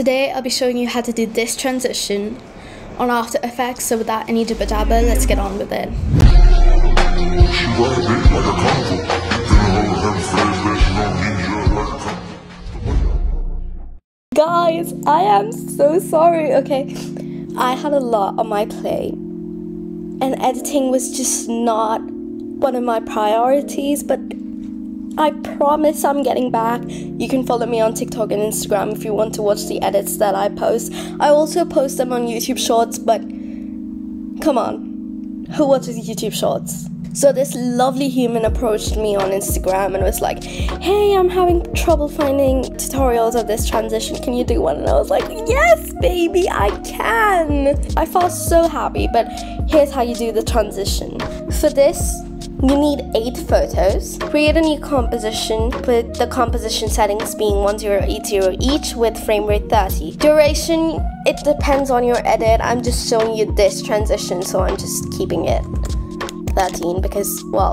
Today I'll be showing you how to do this transition on After Effects, so without any jibber jabber, let's get on with it. Guys, I am so sorry, okay? I had a lot on my plate, and editing was just not one of my priorities, but I promise I'm getting back. You can follow me on TikTok and Instagram if you want to watch the edits that I post. I also post them on YouTube Shorts, but come on, who watches YouTube Shorts? So this lovely human approached me on Instagram and was like, "Hey, I'm having trouble finding tutorials of this transition. Can you do one?" And I was like, "Yes, baby, I can." I felt so happy, but here's how you do the transition. For this, you need 8 photos. Create a new composition with the composition settings being 1080 each with frame rate 30. Duration, it depends on your edit. I'm just showing you this transition so I'm just keeping it 13 because, well,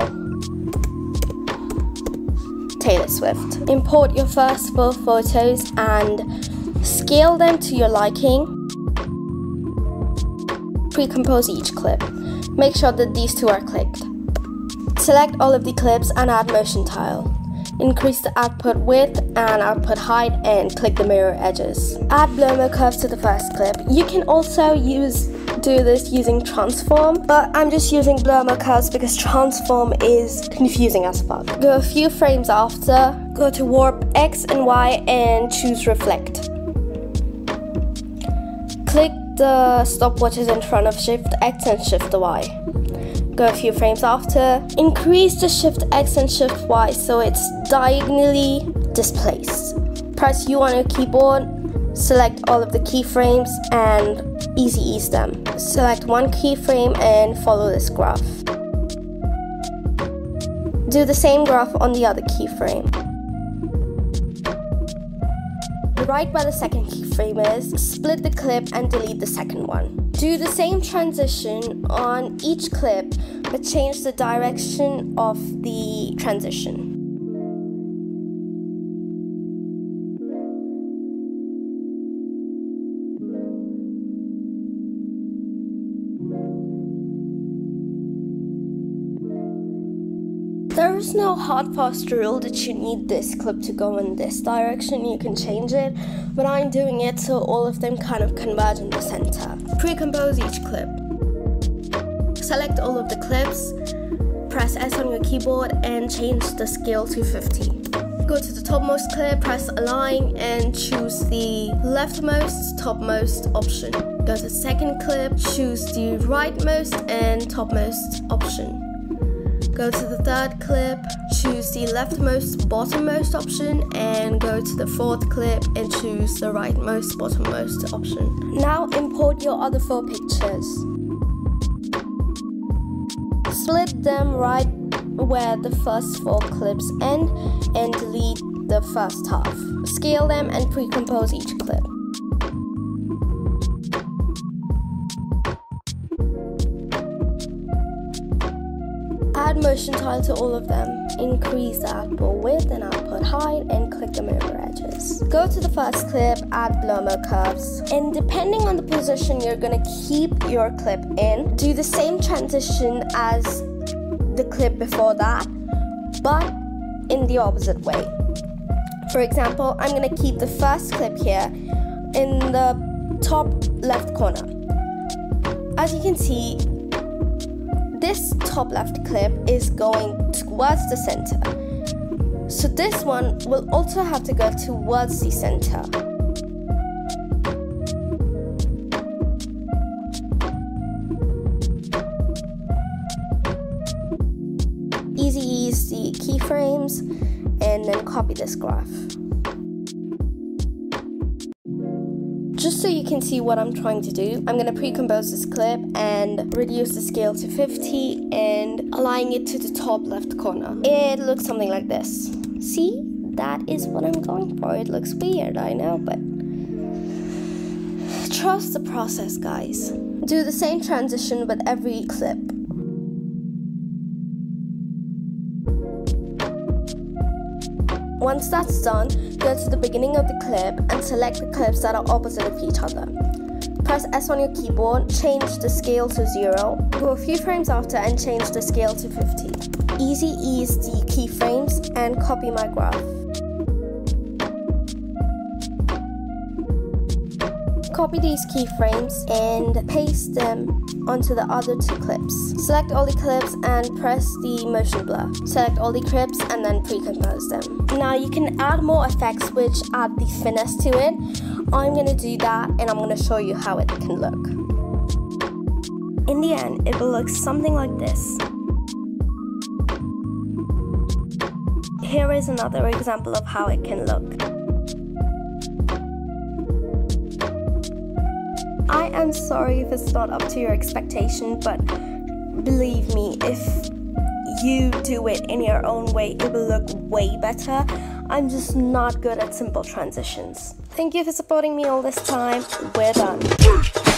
Taylor Swift. Import your first four photos and scale them to your liking. Pre-compose each clip. Make sure that these two are clicked. Select all of the clips and add motion tile. Increase the output width and output height and click the mirror edges. Add blow-mo curves to the first clip. You can also use do this using transform, but I'm just using blow-mo curves because transform is confusing as fuck. Go a few frames after, go to warp X and Y and choose reflect. Click the stopwatches in front of Shift X and Shift the Y go a few frames after. Increase the shift X and shift Y so it's diagonally displaced. Press U on your keyboard, select all of the keyframes and easy ease them. Select one keyframe and follow this graph. Do the same graph on the other keyframe. Right where the second keyframe is, split the clip and delete the second one. Do the same transition on each clip, but change the direction of the transition. There is no hard fast rule that you need this clip to go in this direction, you can change it, but I'm doing it so all of them kind of converge in the center. Pre-compose each clip. Select all of the clips, press S on your keyboard and change the scale to 50. Go to the topmost clip, press align and choose the leftmost topmost option. Go to the second clip, choose the rightmost and topmost option. Go to the third clip, choose the leftmost bottommost option and go to the fourth clip and choose the rightmost bottommost option. Now import your other four pictures. Split them right where the first four clips end and delete the first half. Scale them and pre-compose each clip. Tile to all of them. Increase the output width and output height and click the mirror edges. Go to the first clip, add blow-mo curves. And depending on the position you're gonna keep your clip in, do the same transition as the clip before that, but in the opposite way. For example, I'm gonna keep the first clip here in the top left corner. As you can see, this top left clip is going towards the center. So this one will also have to go towards the center. Easy ease the keyframes and then copy this graph. Just so you can see what I'm trying to do, I'm going to pre-compose this clip and reduce the scale to 50 and align it to the top left corner. It looks something like this. See? That is what I'm going for. It looks weird, I know, but trust the process, guys. Do the same transition with every clip. Once that's done, go to the beginning of the clip and select the clips that are opposite of each other. Press S on your keyboard, change the scale to 0, go a few frames after and change the scale to 50. Easy ease the keyframes and copy my graph. Copy these keyframes and paste them onto the other two clips. Select all the clips and press the motion blur. Select all the clips and then pre-compose them. Now you can add more effects which add the finesse to it. I'm gonna do that and I'm gonna show you how it can look. In the end, it will look something like this. Here is another example of how it can look. I am sorry if it's not up to your expectation, but believe me, if you do it in your own way, it will look way better. I'm just not good at simple transitions. Thank you for supporting me all this time. We're done.